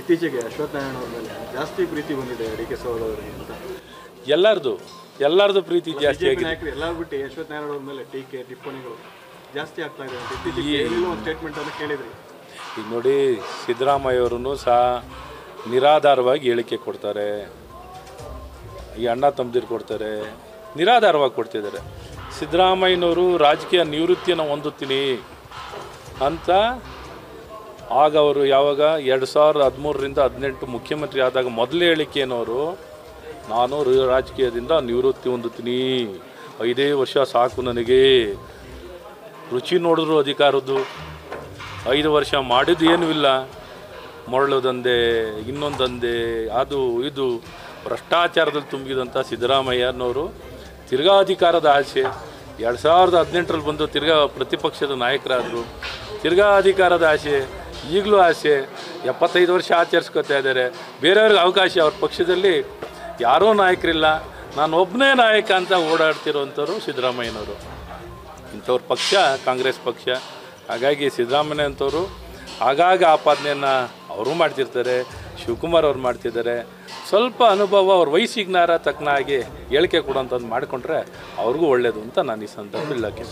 ಇತ್ತೀಚೆಗೆ ಅಶ್ವತ್ಥನಾರಾಯಣ ಅವ್ರ ಮೇಲೆ ಜಾಸ್ತಿ ಪ್ರೀತಿ ಬಂದಿದೆ ಡಿ ಕೆ ಸೋಲ್ ಅವರಿಗೆ ಅಂತ. ಎಲ್ಲರದು ಎಲ್ಲರದು ಪ್ರೀತಿ ಜಾಸ್ತಿ ಆಗಿದೆ. ನಾಯಕರು ಎಲ್ಲರೂ ಬಿಟ್ಟು ಅಶ್ವತ್ಥನಾರಾಯಣ ಅವ್ರ ಮೇಲೆ ಟೀಕೆ ಟಿಪ್ಪಣಿಗಳು ಜಾಸ್ತಿ ಆಗ್ತಾ ಇದೆ ಅಂತ ಇತ್ತೀಚೆಗೆ ಎಲ್ಲೋ ಒಂದು ಸ್ಟೇಟ್ಮೆಂಟ್ ಅಂತ ಕೇಳಿದ್ರಿ. ಈಗ ನೋಡಿ ಸಿದ್ದರಾಮಯ್ಯವರು ಸಹ ನಿರಾಧಾರವಾಗಿ ಹೇಳಿಕೆ ಕೊಡ್ತಾರೆ. ಈ ಅಣ್ಣ ತಮ್ಮದಿರು ಕೊಡ್ತಾರೆ. ನಿರಾಧಾರವಾಗಿ ಕೊಡ್ತಿದ್ದಾರೆ. ಸಿದ್ದರಾಮಯ್ಯನವರು ರಾಜಕೀಯ ನಿವೃತ್ತಿಯನ್ನು ಹೊಂದುತ್ತೀನಿ ಅಂತ ಆಗ ಅವರು ಯಾವಾಗ ಎರಡು ಸಾವಿರದ ಹದಿಮೂರರಿಂದ ಹದಿನೆಂಟು ಮುಖ್ಯಮಂತ್ರಿ ಆದಾಗ ಮೊದಲೇ ಹೇಳಿಕೆನವರು ನಾನು ರಾಜಕೀಯದಿಂದ ನಿವೃತ್ತಿ ಹೊಂದುತ್ತೀನಿ. ಐದೇ ವರ್ಷ ಸಾಕು ನನಗೆ. ರುಚಿ ನೋಡಿದ್ರು ಅಧಿಕಾರದ್ದು. ಐದು ವರ್ಷ ಮಾಡಿದ್ದು ಏನೂ ಇಲ್ಲ. ಮರಳು ದಂಧೆ, ಇನ್ನೊಂದು ದಂಧೆ, ಅದು ಇದು. ಭ್ರಷ್ಟಾಚಾರದಲ್ಲಿ ತುಂಬಿದಂಥ ಸಿದ್ದರಾಮಯ್ಯನವರು ತಿರ್ಗಾ ಅಧಿಕಾರದ ಆಸೆ ಎರಡು ಸಾವಿರದ ಹದಿನೆಂಟರಲ್ಲಿ ಬಂದು ತಿರ್ಗಾ ಪ್ರತಿಪಕ್ಷದ ನಾಯಕರಾದರು. ತಿರ್ಗಾ ಅಧಿಕಾರದ ಆಸೆ ಈಗಲೂ ಆಸೆ, ಎಪ್ಪತ್ತೈದು ವರ್ಷ ಆಚರಿಸ್ಕೊತಾ ಇದ್ದಾರೆ. ಬೇರೆಯವ್ರಿಗೆ ಅವಕಾಶ ಅವ್ರ ಪಕ್ಷದಲ್ಲಿ ಯಾರೂ ನಾಯಕರಿಲ್ಲ. ನಾನು ಒಬ್ಬನೇ ನಾಯಕ ಅಂತ ಓಡಾಡ್ತಿರೋವಂಥವ್ರು ಸಿದ್ದರಾಮಯ್ಯನವರು. ಇಂಥವ್ರ ಪಕ್ಷ, ಕಾಂಗ್ರೆಸ್ ಪಕ್ಷ. ಹಾಗಾಗಿ ಸಿದ್ದರಾಮಯ್ಯ ಅಂಥವ್ರು ಆಗಾಗ ಆಪಾದನೆಯನ್ನು ಅವರು ಮಾಡ್ತಿರ್ತಾರೆ, ಶಿವಕುಮಾರ್ ಅವ್ರು ಮಾಡ್ತಿದ್ದಾರೆ. ಸ್ವಲ್ಪ ಅನುಭವ ಅವ್ರ ವಯಸ್ಸಿಗ್ನಾರ ತಕ್ಕನ ಹಾಗೆ ಹೇಳಿಕೆ ಕೊಡೋಂಥದ್ದು ಮಾಡಿಕೊಂಡ್ರೆ ಅವ್ರಿಗೂ ಒಳ್ಳೆಯದು ಅಂತ ನಾನು ಈ ಸಂದರ್ಭದಲ್ಲಿ ಇಲಾಖೆ